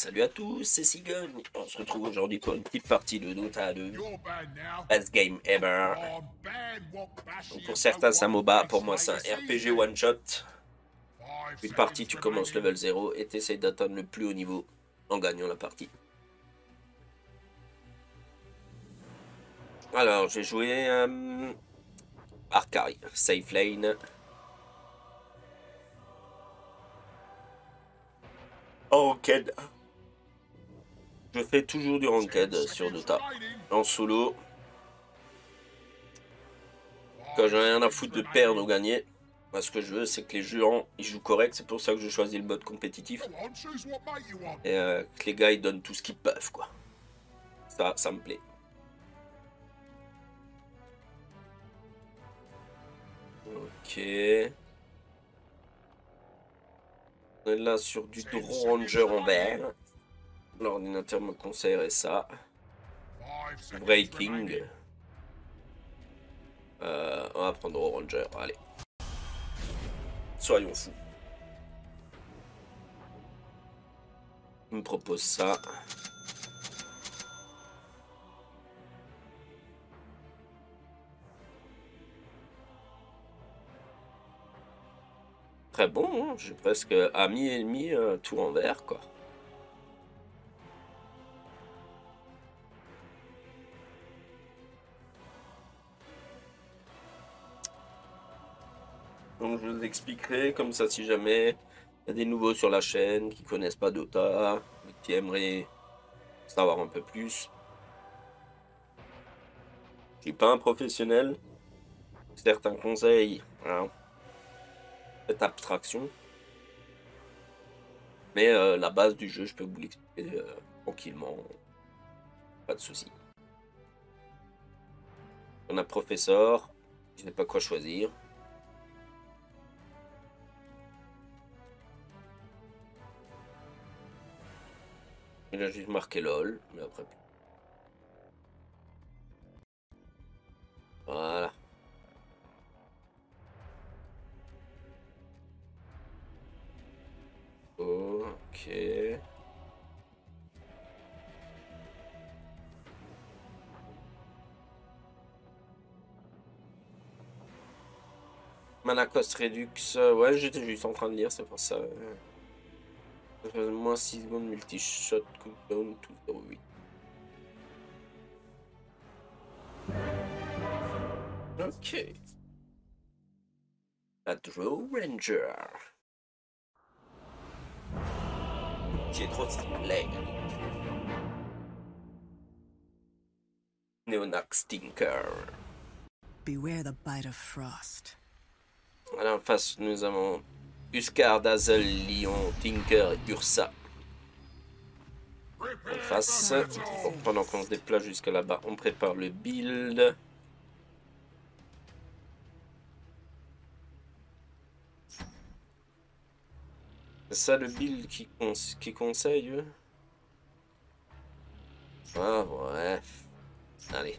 Salut à tous, c'est Sigun. On se retrouve aujourd'hui pour une petite partie de Dota 2. Best game ever. Donc pour certains, c'est un MOBA. Pour moi, c'est un RPG one shot. Une partie, tu commences level 0 et tu essaies d'atteindre le plus haut niveau en gagnant la partie. Alors, j'ai joué euh, Arcari, Safe Lane. Ranked. Je fais toujours du ranked sur Dota. En solo. Quand j'ai rien à foutre de perdre ou gagner. Moi, ce que je veux, c'est que les joueurs ils jouent correct. C'est pour ça que je choisis le mode compétitif. Et euh, que les gars, ils donnent tout ce qu'ils peuvent, quoi. Ça, ça me plaît. Ok. On est là sur du Draw Ranger en vert. L'ordinateur me conseillerait ça. Breaking. Euh, on va prendre Ranger, allez. Soyons fous. Il me propose ça. Très bon, hein. j'ai presque ami et ennemi euh, tout en vert quoi. Je vous expliquerai comme ça si jamais il y a des nouveaux sur la chaîne qui connaissent pas Dota, qui aimeraient savoir un peu plus. Je suis pas un professionnel. Certains conseils, hein, cette abstraction. Mais euh, la base du jeu, je peux vous l'expliquer euh, tranquillement. Pas de souci. On a professeur. Je sais pas quoi choisir. Il a juste marqué LOL, mais après. Voilà. Ok. Manacos Redux, euh, ouais j'étais juste en train de lire, c'est pour ça. Euh, moins 6 secondes multi-shot cooldown tout 08. Ok. La Draw Ranger. Est trop stylé. Neonax Stinker. Beware the bite of frost. Voilà, en face, nous avons Huskar, Dazzle, Lion, Tinker et Ursa. En face, pendant qu'on se déplace jusqu'à là-bas, on prépare le build. C'est ça le build qui, cons qui conseille Ah ouais. Allez.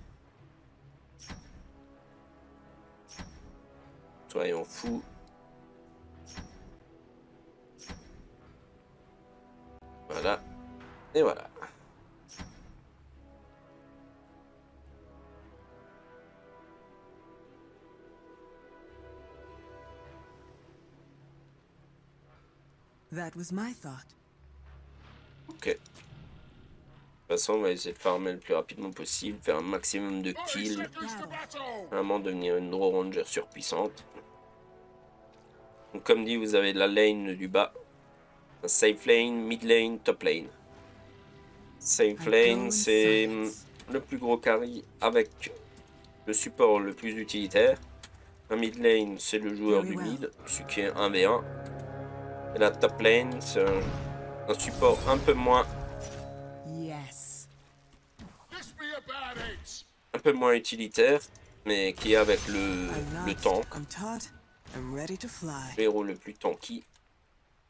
Soyons fous. Voilà. Et voilà. That was my thought. Ok. De toute façon, on va essayer de farmer le plus rapidement possible, faire un maximum de kills. Vraiment devenir une Draw Ranger surpuissante. Donc, comme dit, vous avez la lane du bas. Un safe lane, mid lane, top lane. Safe lane, c'est le plus gros carry avec le support le plus utilitaire. Un mid lane, c'est le joueur du mid, ce qui est 1v1. Et la top lane, c'est un, un, support un peu moins... Yes. Un peu moins utilitaire, mais qui est avec le, le tank. I'm taught. I'm ready to fly. Le héros le plus tanky.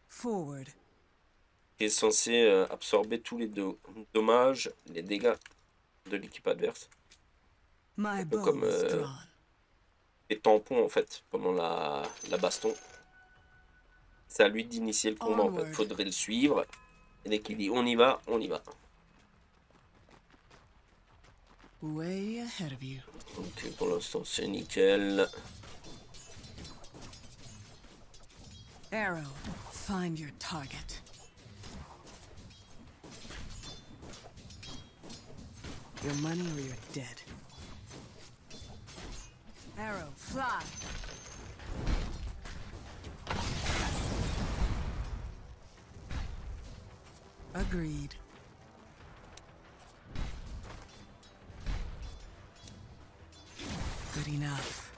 Forward. Qui est censé euh, absorber tous les do dommages, les dégâts de l'équipe adverse. Un peu comme euh, les tampons en fait, pendant la, la baston. C'est à lui d'initier le combat en fait. Faudrait le suivre. Et dès qu'il dit on y va, on y va. Way ahead of you. Ok, pour l'instant c'est nickel. Arrow, find your target. Your money or you're dead. Arrow, fly. Agreed. Good enough.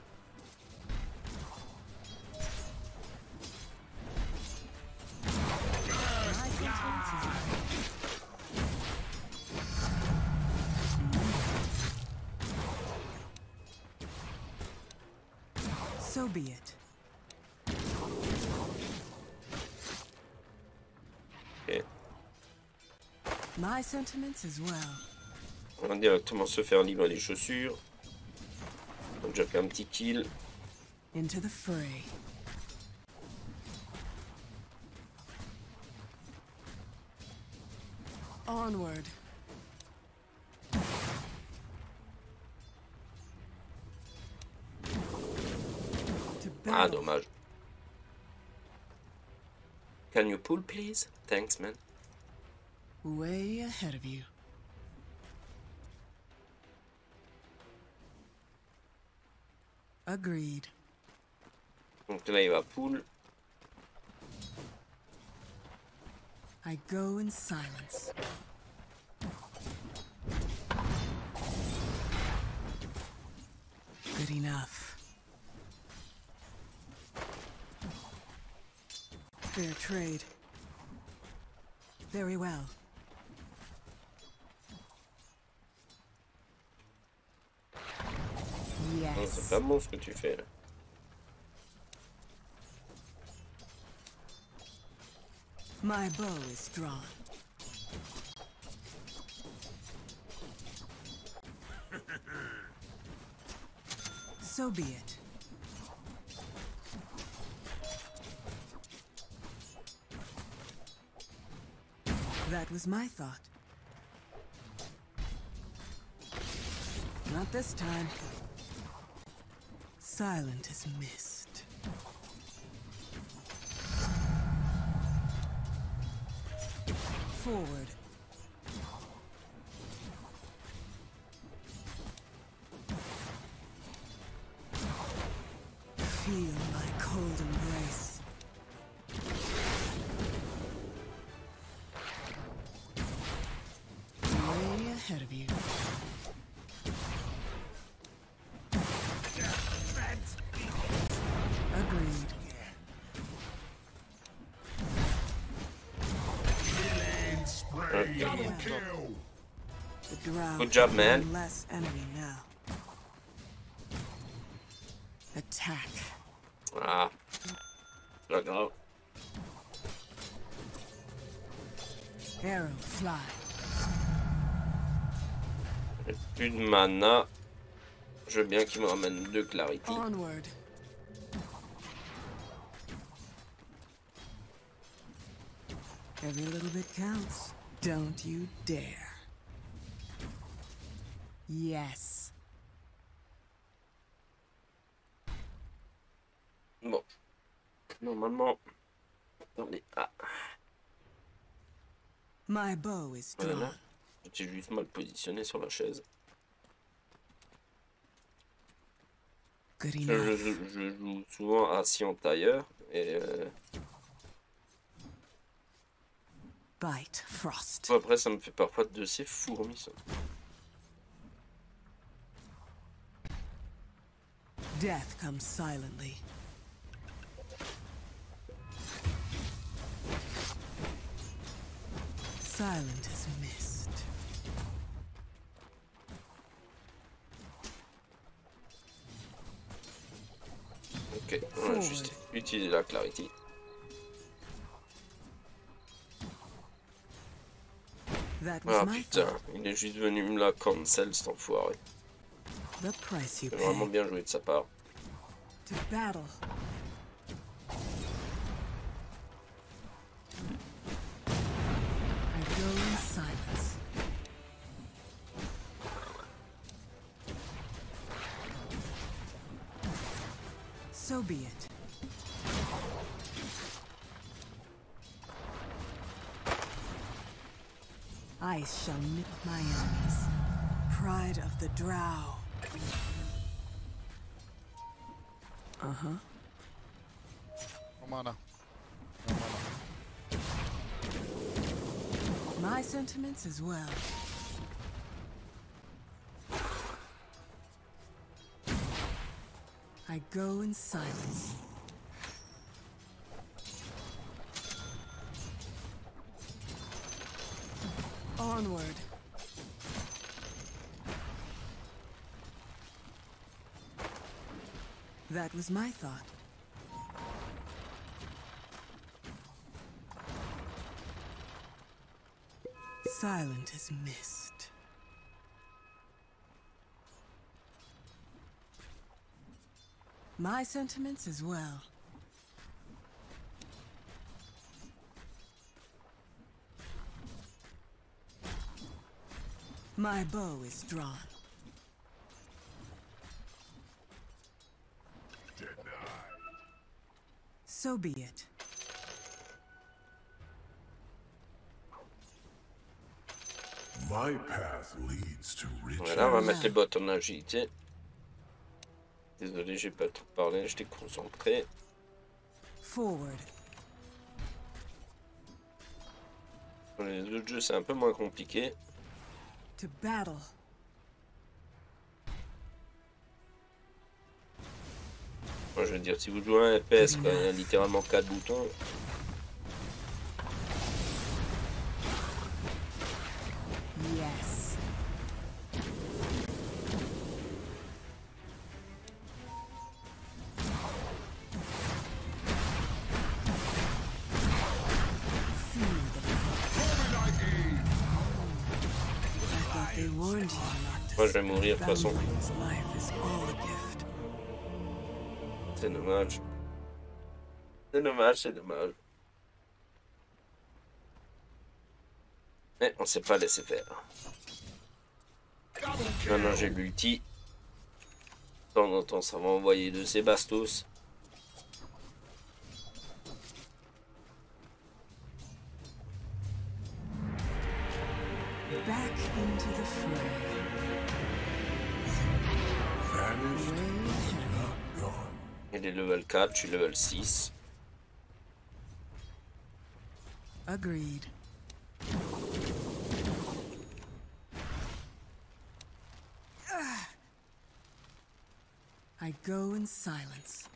On va directement se faire livrer les chaussures. On a déjà fait un petit kill. Into the fray. Onward. Ah, dommage. Can you pull, please? Thanks, man. Way ahead of you. Agreed. Donc là, il va pull. I go in silence. Good enough. Fair trade. Very well. Non, C'est Yes. pas bon ce que tu fais là. My bow is drawn. So be it. That was my thought. Not this time. Silent as mist. Forward. Good job, man. Attack. Ah. Pas grave. Arrow fly. J'ai plus de mana. Je veux bien qu'il me ramène deux clarity. Onward. Every little bit counts. Don't you dare. Yes. Bon. Normalement. Attendez. Ah. My bow is. Voilà. J'étais juste mal positionné sur la chaise. Je joue souvent assis en tailleur. Et euh, Bite frost. après, ça me fait parfois de ces fourmis. Ça. Death comes silently. Silent as mist. Ok, on va juste utiliser la clarity. Ah putain, il est juste venu me la cancel cet enfoiré. C'est vraiment bien joué de sa part. Ice shall nip my enemies. Pride of the Drow. Uh-huh. No mana. My sentiments as well. I go in silence. Onward. That was my thought. Silent as mist. My sentiments as well. My bow is drawn. So be it. My path leads to riches. Voilà, on va mettre les bottes en agilité. Désolé, j'ai pas trop parlé, j'étais concentré. Forward. Dans les autres jeux, c'est un peu moins compliqué. To battle. Je veux dire, si vous jouez un FPS, quoi, il y a littéralement 4 boutons. Toute façon. C'est dommage. C'est dommage, c'est dommage. Mais on s'est pas laissé faire. Maintenant j'ai l'ulti. De temps en temps ça va envoyer de ces bastos. Back into the fray. Il est level 4, je suis level 6. Agreed. I go in silence.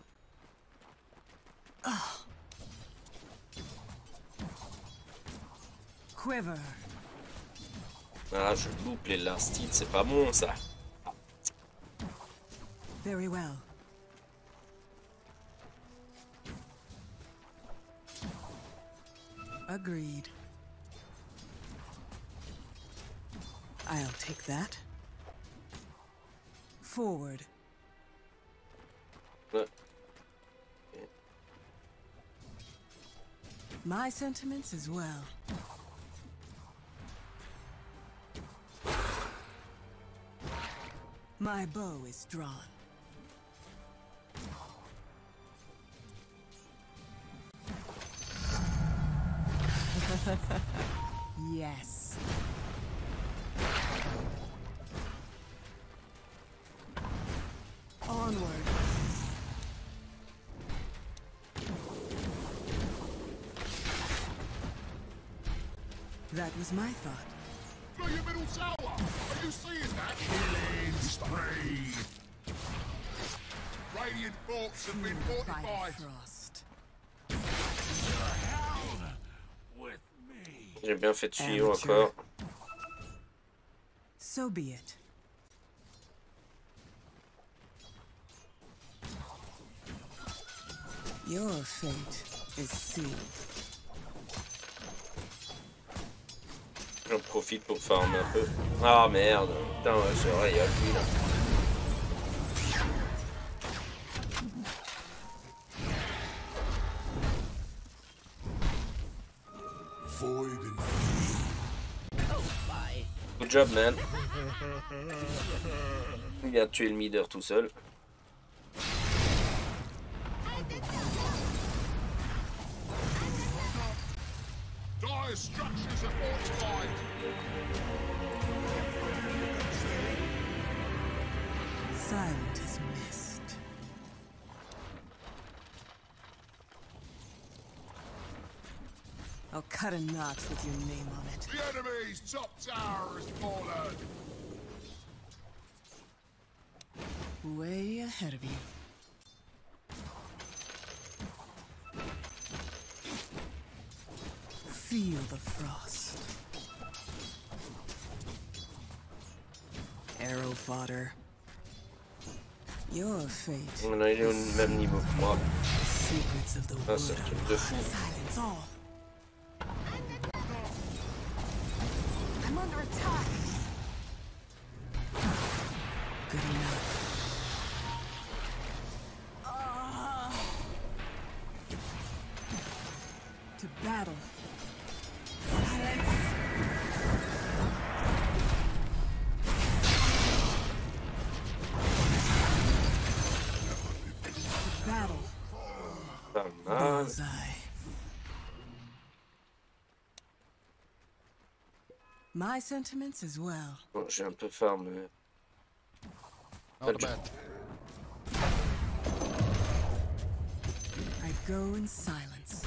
Ah. Quiver. Ah, je loupe les last c'est pas bon ça. Very well. Agreed. I'll take that. Forward. Ouais. My sentiments as well. My bow is drawn. Yes. Onward. That was my thought. Through your middle tower! Are you seeing that? Killing spree! Radiant forts have been fortified. J'ai bien fait de suivre encore. So be it. Your fate is sealed. J'en profite pour farmer un peu. Ah merde, putain, c'est vrai, il y a lui là. Il le leader tout seul. I'll cut a notch with your name on The enemy's top tower has fallen. Way ahead of you. Feel the frost. Arrow fodder. Your fate. Maintenant, il est au même niveau que moi. Secrets of the Ah, c'est My sentiments as well. Bon, j'ai un peu farm. Not Good bad. I go in silence.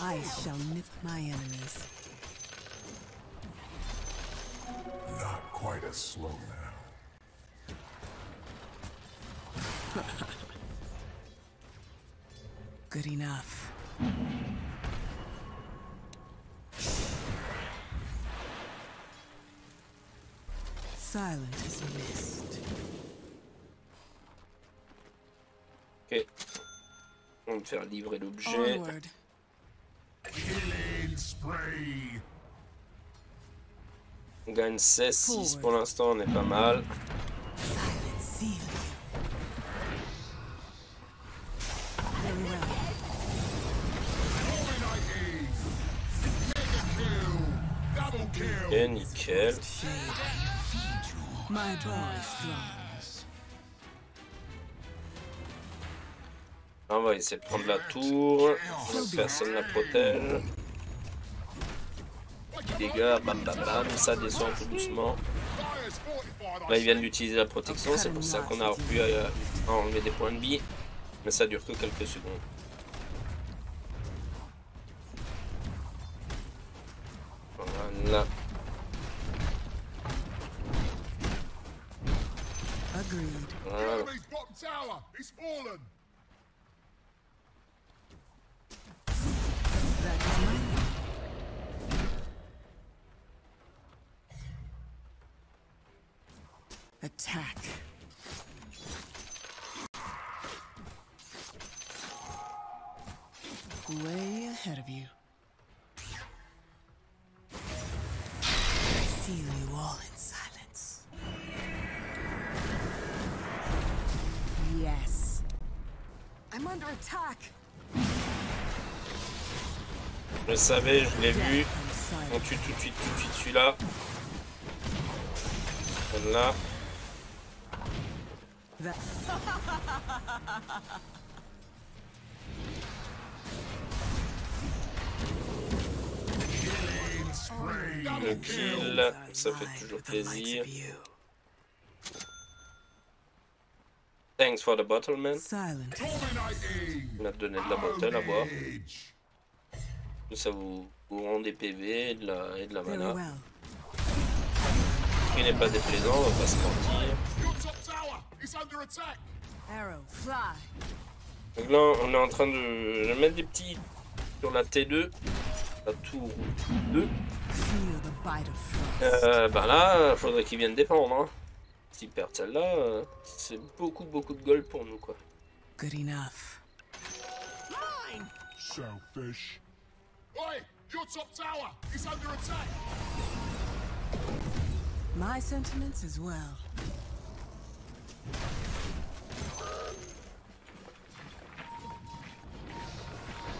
I shall nip my enemies. Not quite as slow now. Good enough. Silent as mist. Ok. On va me faire livrer l'objet. On gagne 16-6 pour l'instant, on est pas mal. On va essayer de prendre la tour. Personne ne la protège. Petit dégâts, bam bam bam, ça descend tout doucement. Là, ils viennent d'utiliser la protection, c'est pour ça qu'on a pu euh, enlever des points de vie. Mais ça dure que quelques secondes. Voilà. Je le savais, je l'ai vu. On tue tout de suite, tout de suite celui-là. Spree. Le kill, ça fait toujours plaisir. Thanks for the bottle, man. Il m'a donné de la bottle à boire. Ça vous, vous rend des PV et de la, et de la mana. Ce qui n'est pas déplaisant, on va pas se mentir. Donc là, on est en train de mettre des petits sur la T2. La tour 2. Feel the bite of frost. Euh, bah là, faudrait qu'ils viennent défendre. Hein. S'ils perdent celle-là, euh, c'est beaucoup, beaucoup de gold pour nous, quoi. Good enough. Selfish. Oi, your top tower is under attack. My sentiments as well.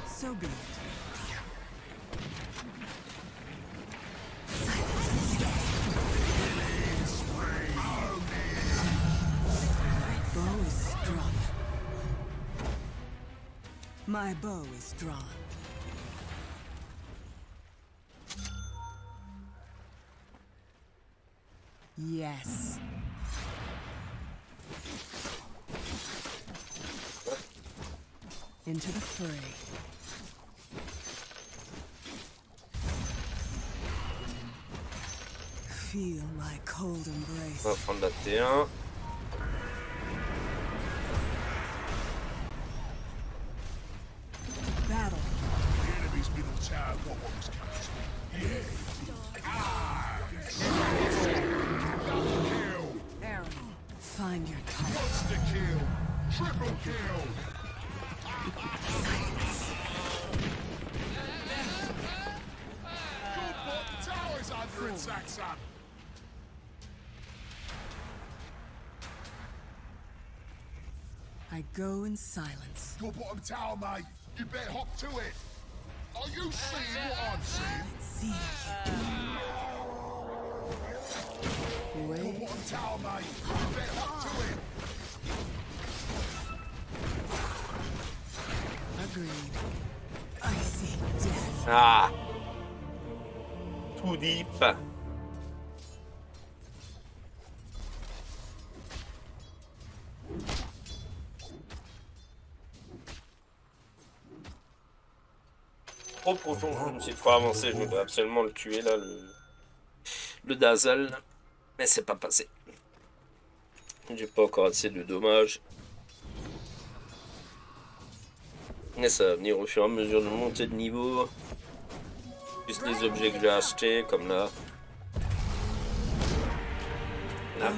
So be it. My bow is drawn. Yes. Into the fray. Feel my cold embrace. On va prendre la T1. Find your target. Monster kill! Triple kill! Tower's under attack, son! I go in silence. Your bottom tower, mate! You better hop to it! Are you seeing what I'm seeing? See Ah Too deep. Trop profond, je me suis trop avancé, je voudrais absolument le tuer là, le Dazzle, mais c'est pas passé. J'ai pas encore assez de dommages. Mais ça va venir au fur et à mesure de monter de niveau. Plus les objets que j'ai achetés, comme là. Là.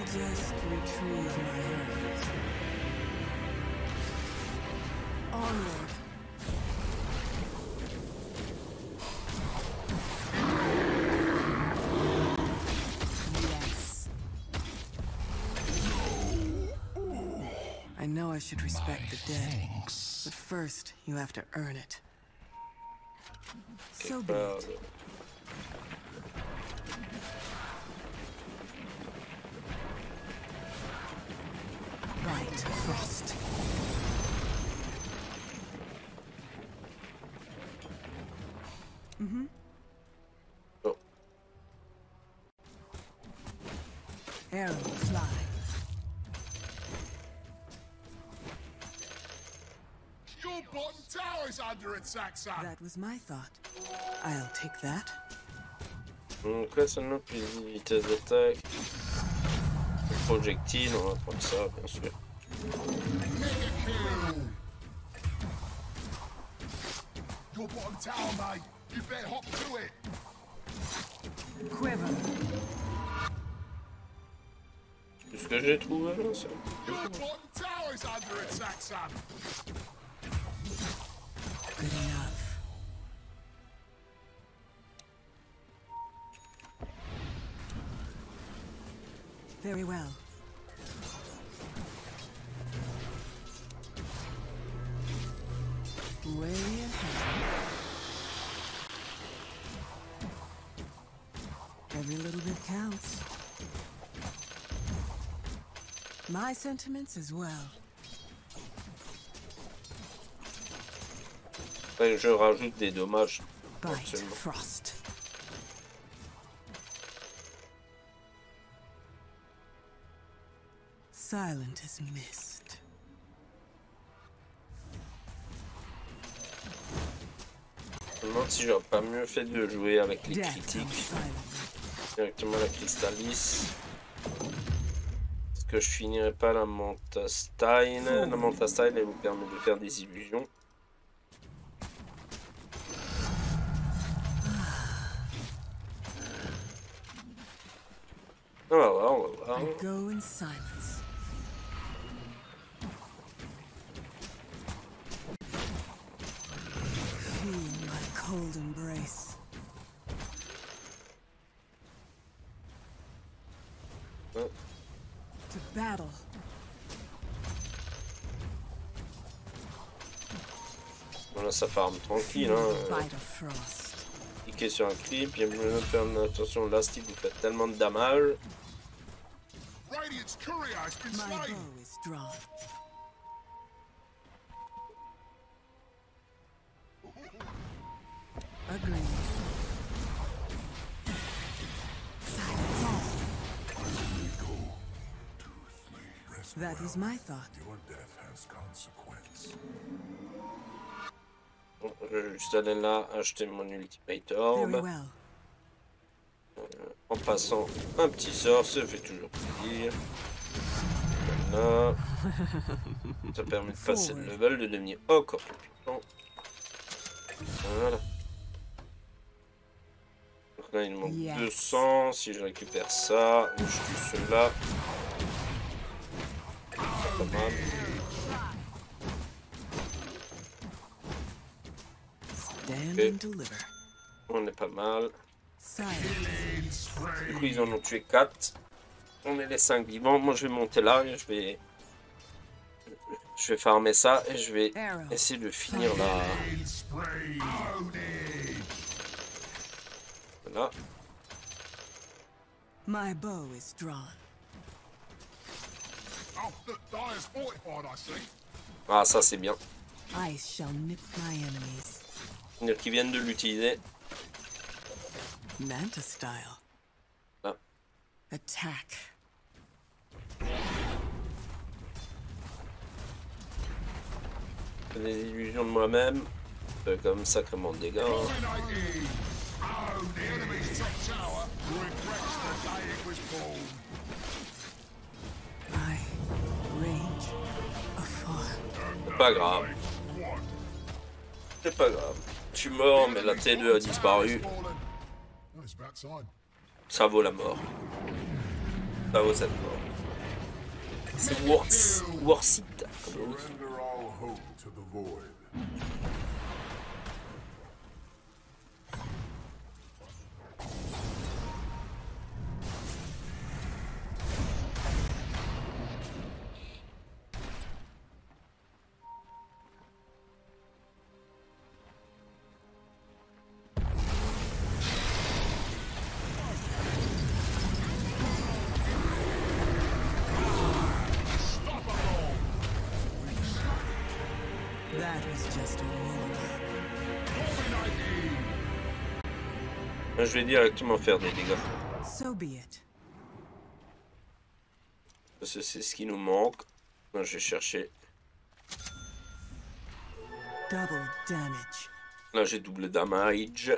First you have to earn it. So be it. Right, Frost. Mm-hmm. Oh. Arrow tower's under attack, son! That was my thought. I'll take that. Donc là, ça note plus de vitesse d'attaque. Projectile, on va prendre ça, bien sûr. Your bottom tower, mate! You better hop to it! Quiver. Tout ce que j'ai trouvé là, ça. Your bottom tower's under attack, son! Good enough. Very well. Way ahead. Every little bit counts. My sentiments as well. Après, je rajoute des dommages. Absolument. frost. Silent as mist. Je me demande si j'aurais pas mieux fait de jouer avec les critiques. Directement la Crystalis. Est-ce que je finirai pas la Manta Style La Manta Style, elle vous permet de faire des illusions. On va voir, on va voir. I go in silence. Feel my cold embrace. Ouais. To battle. Voilà, ça farm tranquille. Hein. Cliquez sur un clip, bien mieux faire attention là, si vous faites tellement de damage. Radiant's courier has been My slain! bow is drawn. Agreed. Silence all. That is my thought. Your death has consequence. Bon, je vais juste aller là, acheter mon Ultimate Very Orb. well. En passant un petit sort, ça fait toujours plaisir. Voilà. Ça permet de passer le level, de devenir encore plus puissant. Voilà. Donc là, il manque Yes. 200. Si je récupère ça, je tue. C'est Pas mal. Okay. On est pas mal. Du coup, ils en ont tué 4. On est les 5 vivants. Moi, je vais monter là et je vais. Je vais farmer ça et je vais essayer de finir la. Voilà. My bow is drawn. Ah, ça c'est bien. I shall nip my enemies. C'est-à-dire qu'ils viennent de l'utiliser. Manta style. Ah. Attack. Des illusions de moi-même. Fais comme sacrément de dégâts. hein. Oh. C'est pas grave. C'est pas grave. Suis mort, mais la T2 a disparu. Ça vaut la mort. Ça vaut cette mort. C'est worth, worth it. comme on dit. Je vais directement faire des dégâts. So be it. Parce que c'est ce qui nous manque. Je vais chercher. Double damage. Là, j'ai double damage.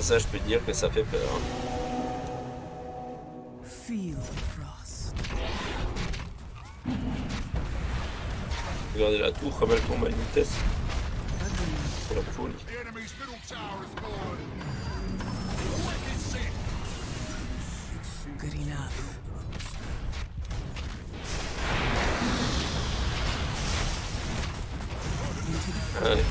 Ça, je peux dire que ça fait peur. Regardez la tour, comme elle tombe à une vitesse. C'est la folie. Allez,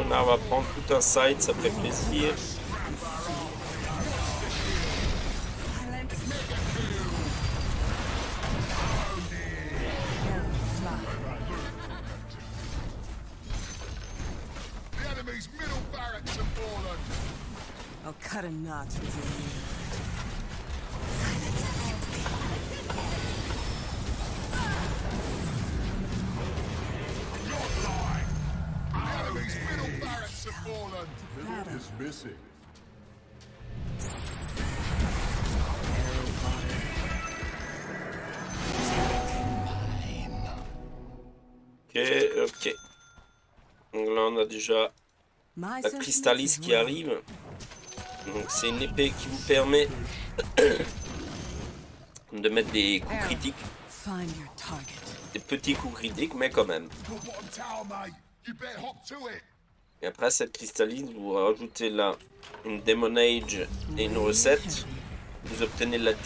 on va prendre tout un side, ça fait plaisir. Notch with your is missing. Ok, ok. Donc là, on a déjà la as qui arrive. Donc c'est une épée qui vous permet de mettre des coups critiques, des petits coups critiques, mais quand même. Et après cette cristalline, vous rajoutez là une Demon Age et une recette, vous obtenez la 10+.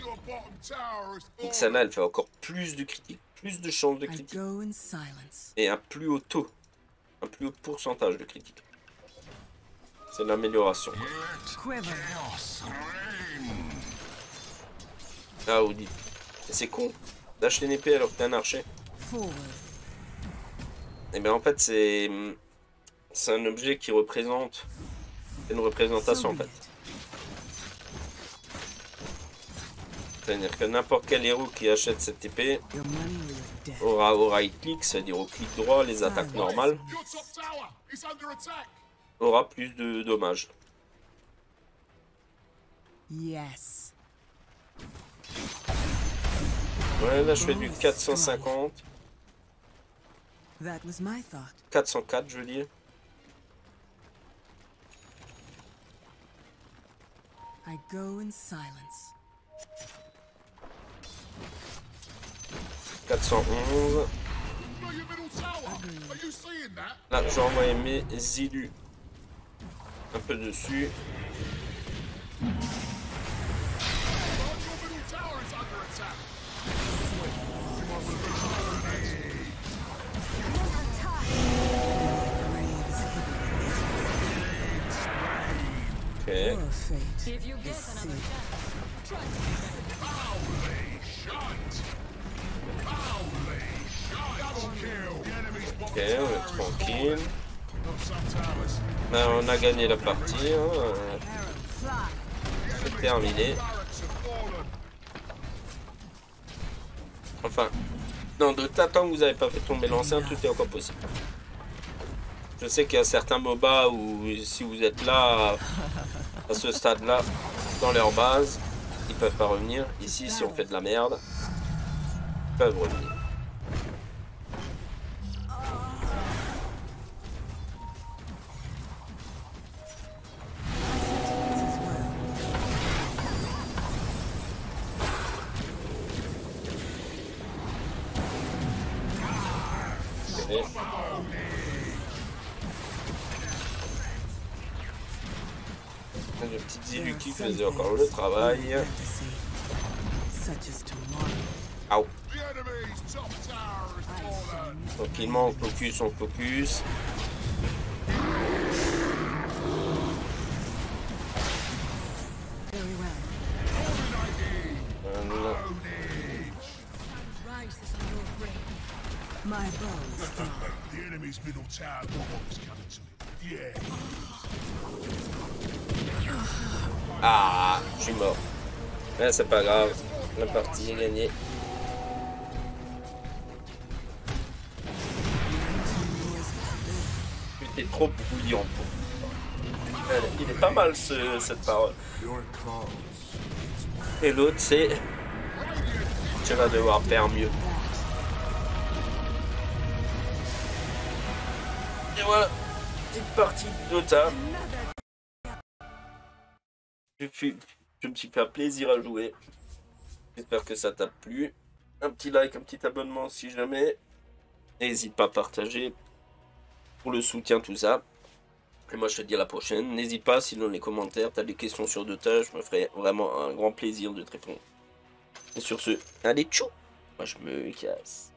Your bottom tower is Donc celle-là, elle fait encore plus de critiques, plus de chances de critique go in silence. et un plus haut taux, un plus haut pourcentage de critiques. C'est l'amélioration. Quiver. Ah, mais c'est con d'acheter une épée alors que t'es un archer. Et bien en fait, c'est c'est un objet qui représente c'est une représentation en fait. it. C'est-à-dire que n'importe quel héros qui achète cette épée. Aura au right click, c'est-à-dire au clic droit, les attaques normales. Aura plus de dommages. Yes. Ouais, là je fais du 450. That was my thought. 404, je veux dire. I go in silence. 411. Blow your middle tower. Are you seeing that? Là, j'ai envoyé mes élus un peu dessus. Hidden. Ok. On est tranquille. Ben, on a gagné la partie. hein, C'est terminé. Enfin, dans de tant que vous n'avez pas fait tomber l'ancien, tout est encore possible. Je sais qu'il y a certains MOBA où si vous êtes là, à ce stade-là, dans leur base, ils peuvent pas revenir. Ici, si on fait de la merde, ils peuvent revenir. Has fallen. Tranquillement, on focus, on focus. My strong. The enemy's middle tower is coming to it. Ah, je suis mort. Mais c'est pas grave, la partie est gagnée. T'es trop bouillant. Euh, Il est pas mal ce- cette parole. Et l'autre c'est. Tu vas devoir faire mieux. Et voilà, petite partie de suis- je me suis fait plaisir à jouer. J'espère que ça t'a plu. Un petit like, un petit abonnement si jamais. N'hésite pas à partager pour le soutien, tout ça. Et moi je te dis à la prochaine. N'hésite pas si dans les commentaires tu as des questions sur Dota, je me ferai vraiment un grand plaisir de te répondre. Et sur ce, allez tchou Moi je me casse.